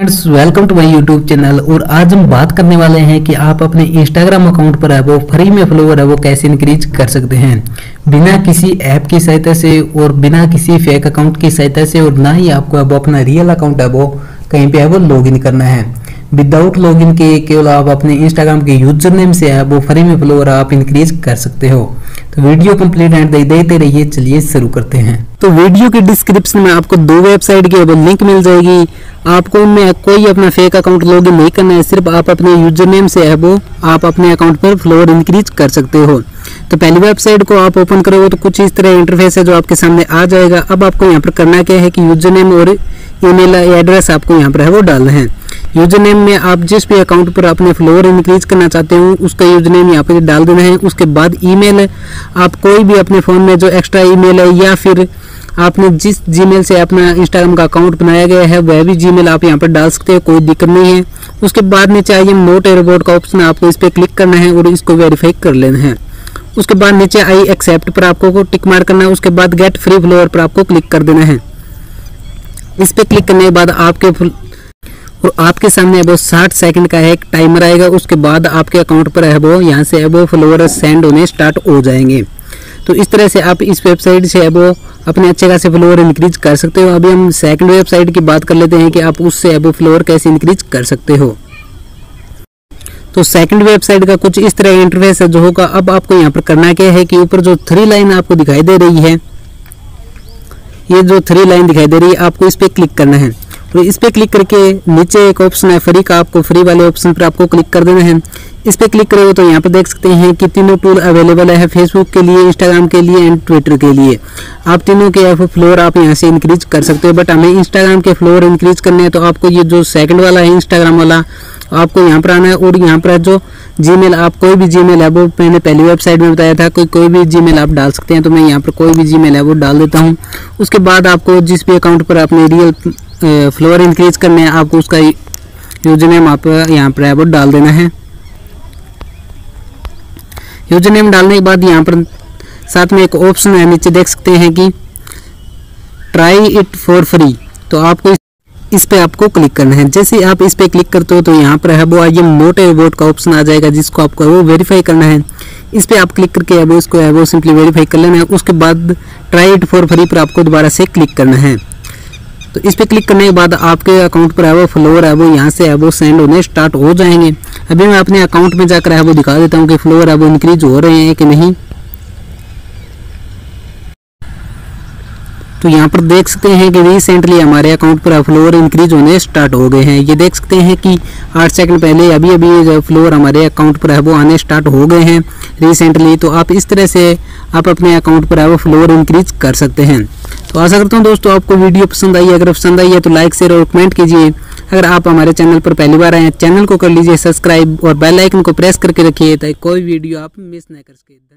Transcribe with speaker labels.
Speaker 1: Friends welcome to my YouTube channel और आज हम बात करने वाले हैं कि आप अपने इंस्टाग्राम अकाउंट पर है वो फ्री में फॉलोवर है वो कैसे इंक्रीज कर सकते हैं। बिना किसी ऐप की सहायता से और बिना किसी फेक अकाउंट की सहायता से और ना ही आपको अब अपना रियल अकाउंट है वो कहीं पे है वो लॉगिन करना है। विदाउट लॉगिन के केवल आप अपने इंस्टाग्राम के यूज़र नेम से है वो फ्री में फॉलोवर आप इंक्रीज कर सकते हो। तो वीडियो कंप्लीट एंड देखते रहिए, चलिए शुरू करते हैं। तो वीडियो के डिस्क्रिप्शन में आपको दो वेबसाइट की लिंक मिल जाएगी। आपको उनमें कोई अपना फेक अकाउंट लॉगिन नहीं करना है, सिर्फ़ आप अपने यूज़र नेम से है वो, आप अपने अकाउंट पर फ्लोर इंक्रीज कर सकते हो। तो पहली वेबसाइट को आप ओपन करोगे तो कुछ इस तरह इंटरफेस है जो आपके सामने आ जाएगा। अब आपको यहाँ पर करना क्या है कि यूज़र नेम और ईमेल एड्रेस आपको यहाँ पर है वो डालना है। यूज़र नेम में आप जिस भी अकाउंट पर अपने फ्लोर इंक्रीज करना चाहते हो, उसका यूज़र नेम यहाँ पर डाल देना है। उसके बाद ईमेल, आप कोई भी अपने फ़ोन में जो एक्स्ट्रा ईमेल है या फिर आपने जिस जीमेल से अपना इंस्टाग्राम का अकाउंट बनाया गया है, वह भी जीमेल आप यहाँ पर डाल सकते हो, कोई दिक्कत नहीं है। उसके बाद नीचे आइए नोट एयरबोर्ड का ऑप्शन आपको इस पर क्लिक करना है और इसको वेरीफाई कर लेना है। उसके बाद नीचे आई एक्सेप्ट पर आपको टिक मार करना है, उसके बाद गेट फ्री फ्लोर पर आपको क्लिक कर देना है। इस पर क्लिक करने के बाद आपके और आपके सामने वो 60 सेकंड का एक टाइमर आएगा, उसके बाद आपके अकाउंट पर वो, यहाँ से वो फॉलोअर सेंड होने स्टार्ट हो जाएँगे। तो इस तरह से आप इस वेबसाइट से वो अपने अच्छे खासे फ्लोर इंक्रीज कर सकते हो। अभी हम सेकंड वेबसाइट की बात कर लेते हैं कि आप उससे वो फ्लोर कैसे इंक्रीज कर सकते हो। तो सेकंड वेबसाइट का कुछ इस तरह इंटरफेस है जो होगा, अब आपको यहाँ पर करना क्या है कि ऊपर जो थ्री लाइन आपको दिखाई दे रही है, ये जो थ्री लाइन दिखाई दे रही है, आपको इस पर क्लिक करना है। तो इस पर क्लिक करके नीचे एक ऑप्शन है फ्री का आपको फ्री वाले ऑप्शन पर आपको क्लिक कर देना है। इस पर क्लिक करोगे तो यहाँ पर देख सकते हैं कि तीनों टूल अवेलेबल है फेसबुक के लिए इंस्टाग्राम के लिए एंड ट्विटर के लिए। आप तीनों के फ्लोर आप यहाँ से इंक्रीज कर सकते हो बट हमें इंस्टाग्राम के फ्लोर इंक्रीज करने हैं तो आपको ये जो सेकंड वाला है इंस्टाग्राम वाला आपको यहाँ पर आना है और यहाँ पर जो जीमेल आप कोई भी जीमेल है, वो मैंने पहली वेबसाइट में बताया था कोई कोई भी जीमेल आप डाल सकते हैं तो मैं यहाँ पर कोई भी जीमेल है, वो डाल देता हूँ। उसके बाद आपको जिस भी अकाउंट पर अपने रियल फ्लोर इंक्रीज करने हैं, आपको उसका यूज़र नेम आप यहाँ पर है, वो डाल देना है। यूज़र नेम डालने के बाद यहाँ पर साथ में एक ऑप्शन है, नीचे देख सकते हैं कि ट्राई इट फॉर फ्री तो आपको इस पे आपको क्लिक करना है। जैसे आप इस पे क्लिक करते हो तो यहाँ पर है वो नोट ए वोट का ऑप्शन आ जाएगा जिसको आपको वो वेरीफाई करना है। इस पे आप क्लिक करके वो इसको वो सिंपली वेरीफाई कर लेना है। उसके बाद ट्राई इट फॉर फ्री पर आपको दोबारा से क्लिक करना है। तो इस पर क्लिक करने के बाद आपके अकाउंट पर है वो फ्लोर है वो यहाँ से है वो सेंड होने स्टार्ट हो जाएँगे। अभी मैं अपने अकाउंट में जाकर है वो दिखा देता हूँ कि फ्लोर है वो इंक्रीज हो रहे हैं कि नहीं। तो यहाँ पर देख सकते हैं कि रिसेंटली हमारे अकाउंट पर फ्लोर इंक्रीज होने स्टार्ट हो गए हैं। ये देख सकते हैं कि आठ सेकंड पहले अभी अभी फ्लोर हमारे अकाउंट पर है वो आने स्टार्ट हो गए हैं। रिसेंटली तो आप इस तरह से आप अपने अकाउंट पर है वो फ्लोर इंक्रीज कर सकते हैं। तो आशा करता हूँ दोस्तों आपको वीडियो पसंद आई। अगर पसंद आई है तो लाइक शेयर और कमेंट कीजिए। अगर आप हमारे चैनल पर पहली बार आए हैं चैनल को कर लीजिए सब्सक्राइब और बेल आइकन को प्रेस करके रखिए ताकि कोई वीडियो आप मिस न कर सके।